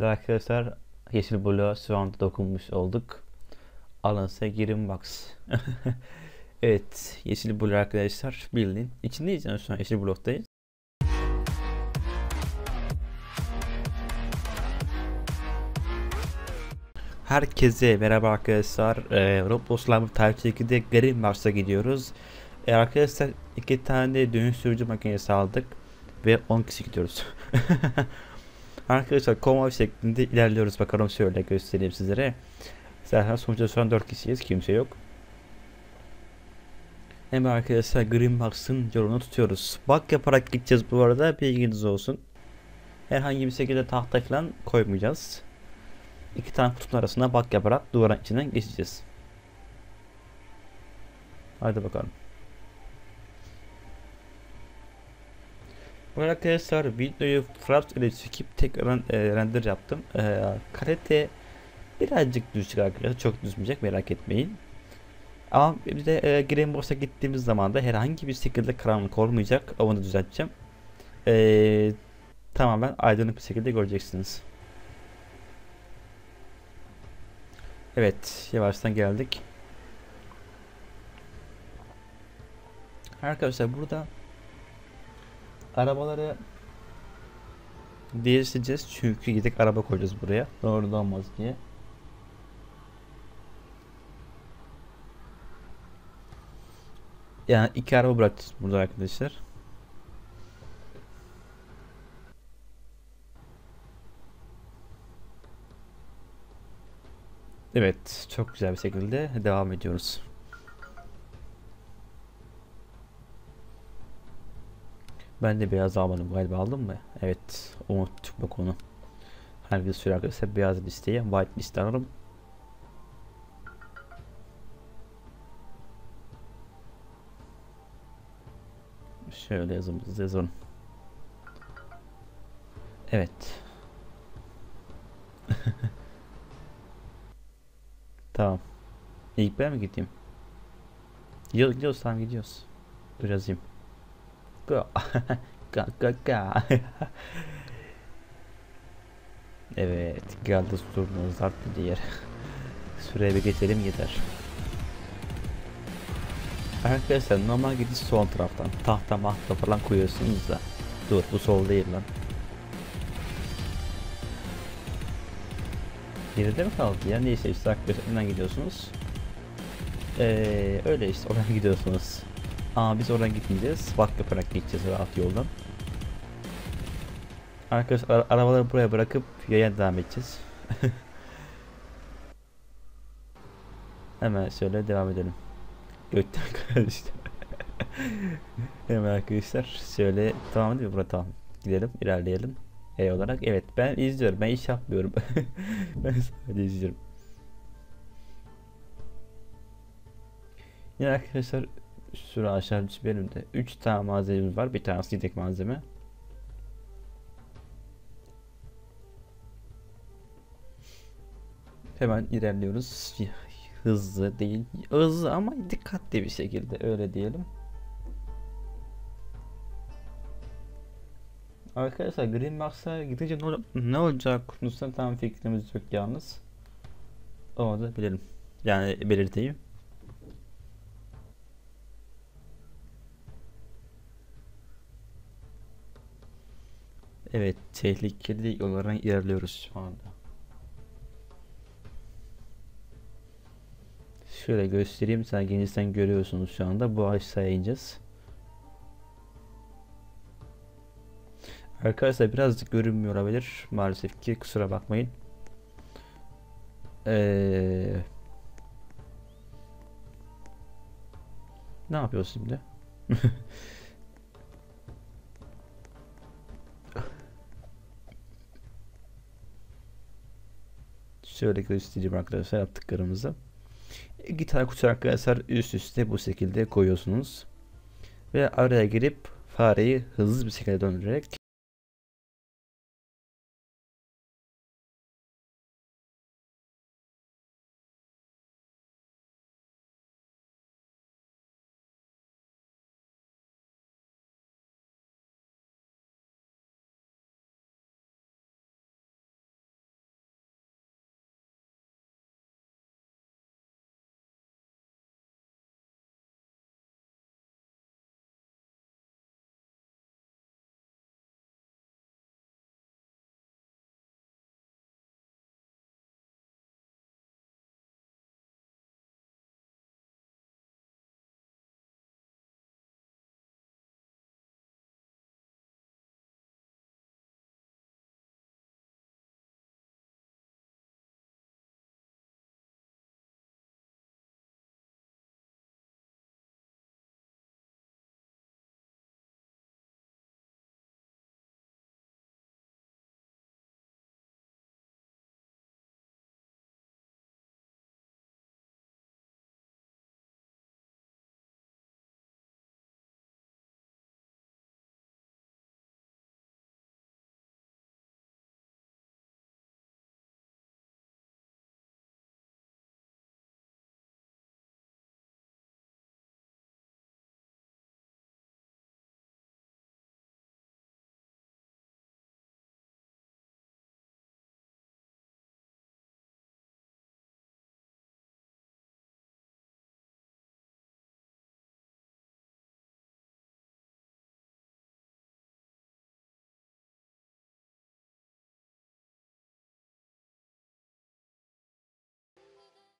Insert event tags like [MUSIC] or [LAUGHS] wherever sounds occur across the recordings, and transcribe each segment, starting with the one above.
Ve arkadaşlar yeşil bloğa şu anda dokunmuş olduk. Alınsa girin box. [LAUGHS] evet yeşil blok arkadaşlar bildiğin. İçindeyiz yani şu an yeşil bloktayız. Herkese merhaba arkadaşlar. Ee, Roblox Live Type 2'de Green Box'a gidiyoruz. Ee, arkadaşlar iki tane dönüş sürücü makinesi aldık. Ve 10 kişi gidiyoruz. [LAUGHS] arkadaşlar konvoy şeklinde ilerliyoruz. Bakalım şöyle göstereyim sizlere. Zaten sonuçta şu an 4 kişiyiz. Kimse yok. Hemen arkadaşlar Green Box'ın yolunu tutuyoruz. Bak yaparak gideceğiz bu arada. Bilginiz olsun. Herhangi bir şekilde tahta falan koymayacağız. İki tane kutunun arasına bak yaparak duvarın içinden geçeceğiz. Hadi bakalım. Bu arkadaşlar videoyu Fraps ile çekip tekrar e, render yaptım. E, kalite birazcık düşecek arkadaşlar. Çok düşmeyecek merak etmeyin. Ama bir de e, Box'a gittiğimiz zaman da herhangi bir şekilde karanlık olmayacak. Onu düzelteceğim. E, tamamen aydınlık bir şekilde göreceksiniz. Evet, yavaştan geldik. Arkadaşlar burada arabaları değiştireceğiz çünkü gidip araba koyacağız buraya. Doğru olmaz diye. Yani iki araba bırakacağız burada arkadaşlar. Evet, çok güzel bir şekilde devam ediyoruz. Ben de beyaz almadım galiba aldım mı? Evet, unuttuk bak onu. Her bir sürü arkadaşlar beyaz listeye white liste alırım. Şöyle yazımızı yazalım. Evet. [LAUGHS] Tamam. İlk ben mi gideyim? Gidiyoruz tamam gidiyoruz. Dur yazayım. Ga ga ga. evet geldi sorunumuz arttı diğer. [LAUGHS] Süreye bir geçelim yeter. Arkadaşlar normal gidiş sol taraftan. Tahta mahta falan koyuyorsunuz da. Dur bu sol değil lan. Geride mi kaldı ya? Neyse işte gidiyorsunuz. Ee, öyle işte oradan gidiyorsunuz. Aa biz oradan gitmeyeceğiz. Bak yaparak gideceğiz rahat yoldan. Arkadaşlar ara arabaları buraya bırakıp yaya devam edeceğiz. [LAUGHS] Hemen şöyle devam edelim. Gökten [LAUGHS] karıştı. Hemen arkadaşlar şöyle tamam değil mi? Burada tamam. Gidelim ilerleyelim. E olarak evet ben izliyorum. Ben iş yapmıyorum. [LAUGHS] ben sadece izliyorum. Yine arkadaşlar süre aşağı benim de 3 tane malzememiz var. Bir tanesi yedek malzeme. Hemen ilerliyoruz. Hızlı değil. Hızlı ama dikkatli bir şekilde öyle diyelim. Arkadaşlar Green Box'a gidince ne, ol ne olacak konusunda tam fikrimiz yok yalnız. Onu da bilelim. Yani belirteyim. Evet, tehlikeli olarak ilerliyoruz şu anda. Şöyle göstereyim, sen genişten görüyorsunuz şu anda. Bu aşağıya ineceğiz. Arkadaşlar birazcık görünmüyor olabilir. Maalesef ki kusura bakmayın. Ee, ne yapıyoruz şimdi? [LAUGHS] Şöyle göstereyim arkadaşlar yaptıklarımızı. İki tane kutu arkadaşlar üst üste bu şekilde koyuyorsunuz. Ve araya girip fareyi hızlı bir şekilde döndürerek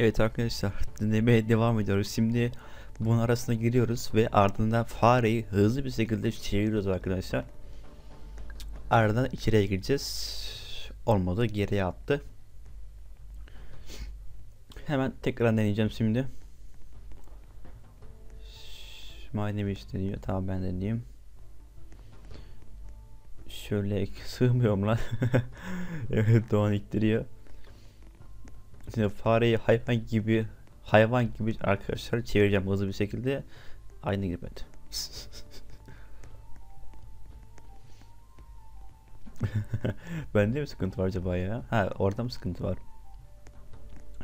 Evet arkadaşlar dinlemeye devam ediyoruz. Şimdi bunun arasına giriyoruz ve ardından fareyi hızlı bir şekilde çeviriyoruz arkadaşlar. Ardından içeriye gireceğiz. Olmadı geriye attı. Hemen tekrar deneyeceğim şimdi. Manevi işte diyor. Tamam ben deneyeyim. Şöyle [LAUGHS] sığmıyorum lan. [LAUGHS] evet Doğan ittiriyor. Şimdi fareyi hayvan gibi hayvan gibi arkadaşlar çevireceğim hızlı bir şekilde. Aynı gibi. [LAUGHS] Bende mi sıkıntı var acaba ya? Ha orada mı sıkıntı var?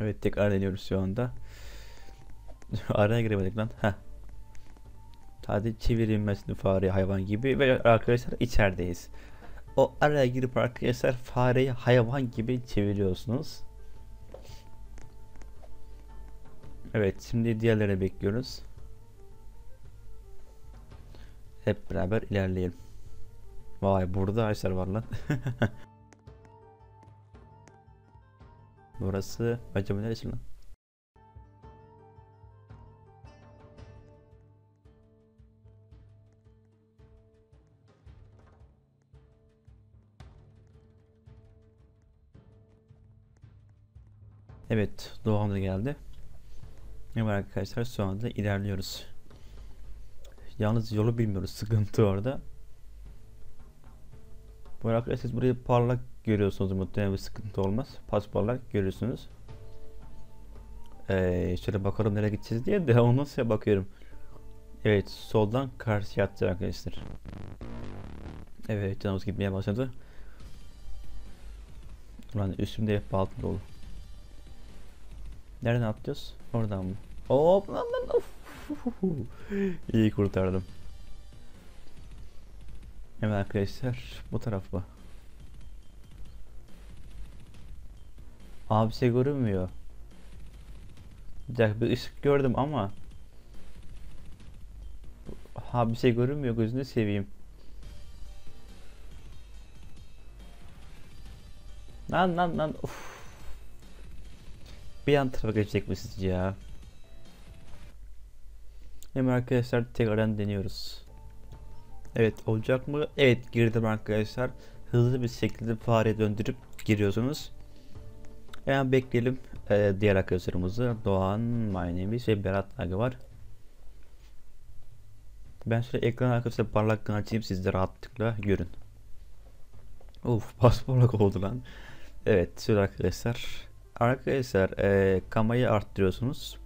Evet tekrar deniyoruz şu anda. [LAUGHS] Araya giremedik lan. Heh. Ben şimdi fareyi hayvan gibi ve arkadaşlar içerideyiz. O araya girip arkadaşlar fareyi hayvan gibi çeviriyorsunuz. Evet şimdi diğerlere bekliyoruz. Hep beraber ilerleyelim. Vay burada ağaçlar var lan. [LAUGHS] Burası acaba neresi lan? Evet Doğan da geldi. Evet arkadaşlar şu anda ilerliyoruz. Yalnız yolu bilmiyoruz. Sıkıntı orada. Bu arkadaşlar siz burayı parlak görüyorsunuz. Muhtemelen bir sıkıntı olmaz. Pas parlak görüyorsunuz. Ee, şöyle bakalım nereye gideceğiz diye de [LAUGHS] onu nasıl bakıyorum. Evet soldan karşıya atacak arkadaşlar. Evet canımız gitmeye başladı. Ulan üstümde hep altın dolu. Nereden atlıyoruz? Oradan mı? Hop lan lan of. İyi kurtardım. Evet arkadaşlar bu taraf mı? Abi şey görünmüyor. Bir dakika bir ışık gördüm ama bir şey görünmüyor gözünü seveyim. Lan lan lan of. Bir yan tarafa geçecek mi sizce ya? Hemen arkadaşlar tekrardan deniyoruz. Evet olacak mı? Evet girdim arkadaşlar. Hızlı bir şekilde fare döndürüp giriyorsunuz. Hemen bekleyelim ee, diğer arkadaşlarımızı. Doğan, Maynemiş ve Berat Nagi var. Ben şöyle ekran arkasında parlak açayım siz de rahatlıkla görün. Uf [LAUGHS] basparlak oldu lan. Evet şöyle arkadaşlar. Arkadaşlar e, kamayı arttırıyorsunuz.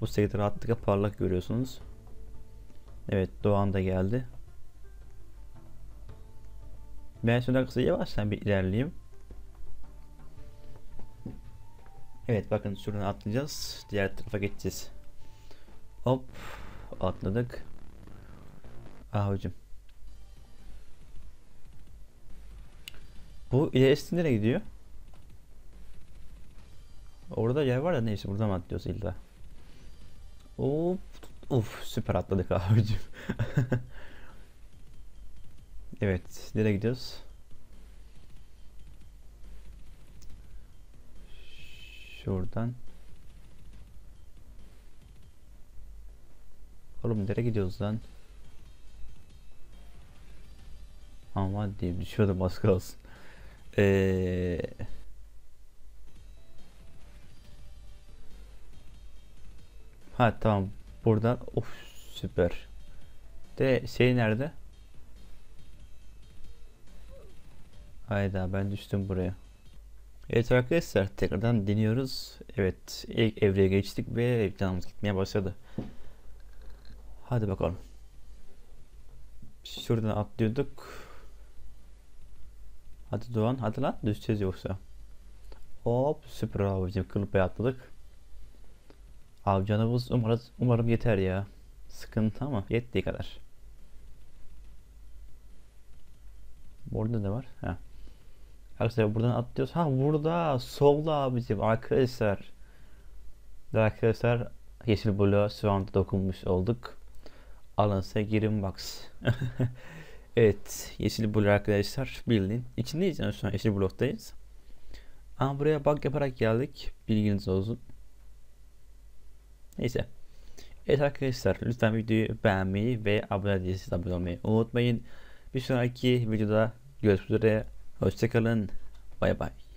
Bu şekilde rahatlıkla parlak görüyorsunuz. Evet Doğan da geldi. Ben şöyle kısa yavaştan bir ilerleyeyim. Evet bakın şuradan atlayacağız. Diğer tarafa geçeceğiz. Hop atladık. Ah hocam. Bu ilerisi nereye gidiyor? Orada yer var ya neyse buradan atlıyoruz illa. Of, uf süper atladık abicim. [LAUGHS] evet nereye gidiyoruz? Şuradan. Oğlum nereye gidiyoruz lan? Aman diyeyim düşüyordum az kalsın. Eee... Ha tamam. Buradan of süper. De şey nerede? Hayda ben düştüm buraya. Evet arkadaşlar tekrardan deniyoruz. Evet ilk evreye geçtik ve canımız gitmeye başladı. Hadi bakalım. Şuradan atlıyorduk. Hadi Doğan hadi lan düşeceğiz yoksa. Hop süper abicim kılıpaya atladık. Abi canımız umarım, yeter ya. Sıkıntı ama yettiği kadar. Burada ne var? Ha. Arkadaşlar buradan atlıyoruz. Ha burada solda abicim arkadaşlar. Arkadaşlar yeşil bloğa şu anda dokunmuş olduk. Alınsa girin box. [LAUGHS] evet yeşil blok arkadaşlar bildiğin. İçindeyiz yani şu an yeşil bloktayız. Ama buraya bak yaparak geldik. Bilginiz olsun. Neyse. Evet arkadaşlar lütfen videoyu beğenmeyi ve abone değilseniz abone olmayı unutmayın. Bir sonraki videoda görüşmek üzere. Hoşçakalın. Bay bay.